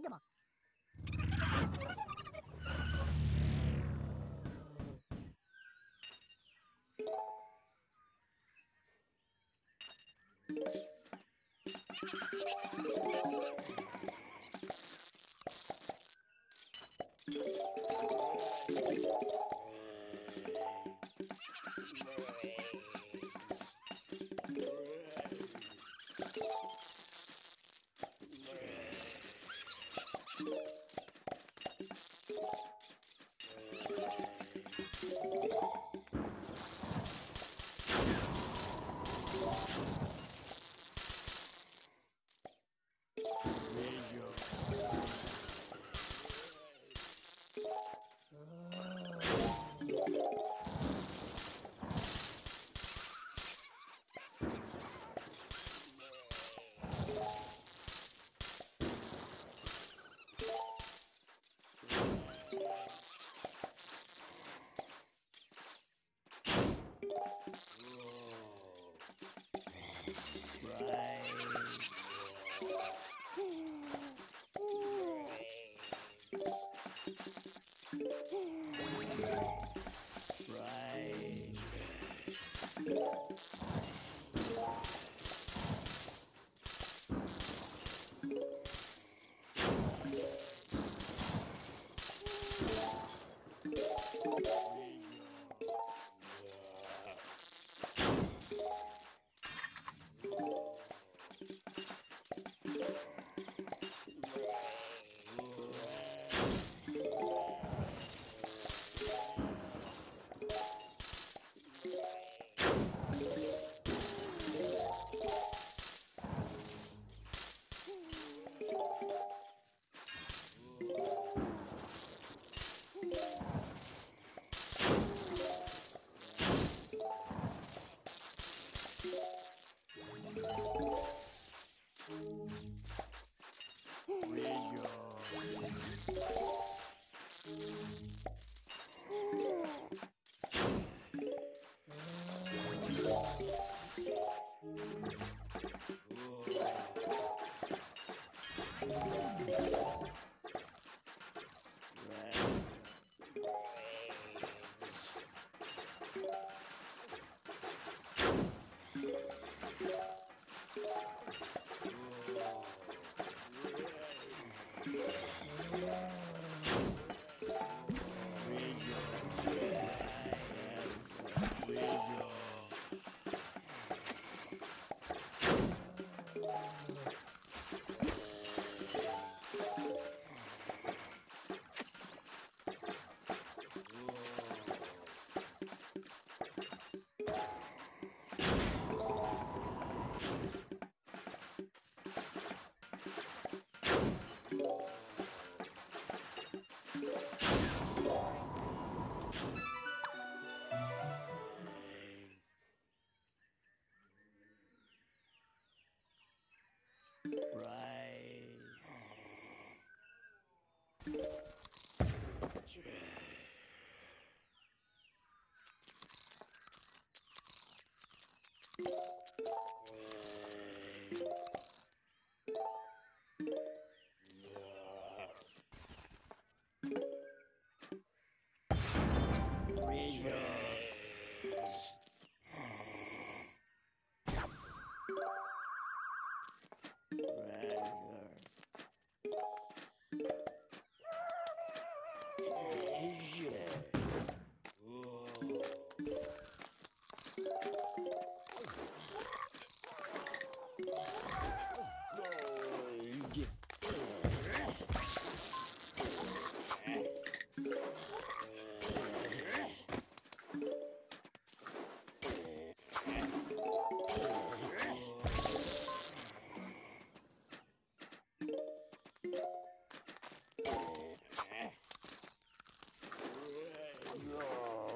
はい、どうも。Let's go.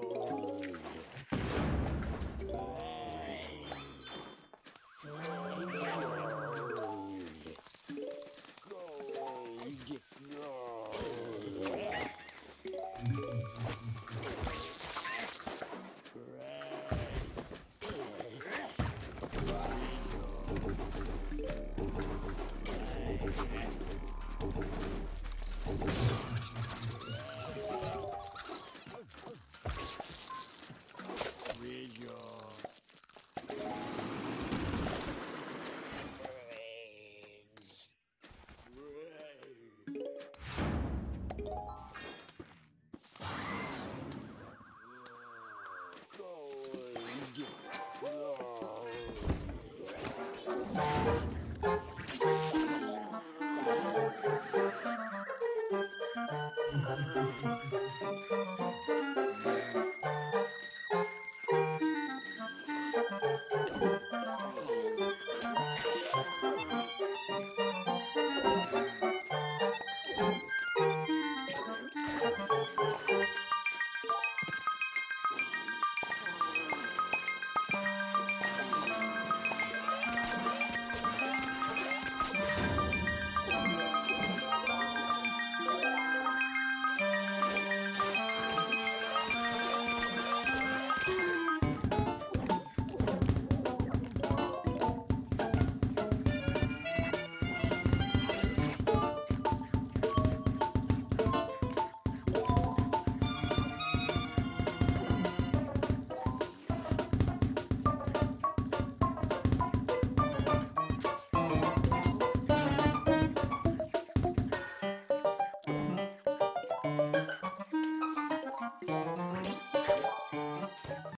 Oh, Yeah.